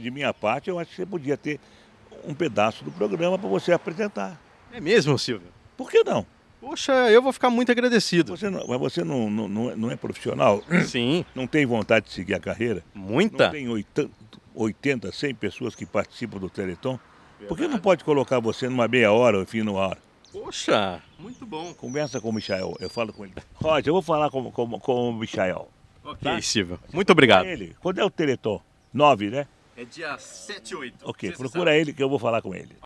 De minha parte, eu acho que você podia ter um pedaço do programa para você apresentar. É mesmo, Silvio? Por que não? Poxa, eu vou ficar muito agradecido. Você não mas você não, não, não é- é profissional? Sim, Não tem vontade de seguir a carreira? muita. Não tem 80, 80 100 pessoas que participam do Teleton? Por que não pode colocar você numa meia hora ou enfim, numa hora? Poxa, muito bom. Conversa com o Michael, eu falo com ele. Roger, eu vou falar com, com, com o Michael. Ok, Tá. Silvio. Muito obrigado. Ele, quando é o Teleton? 9, né? É dia 7 e 8. Ok, procura ele que eu vou falar com ele.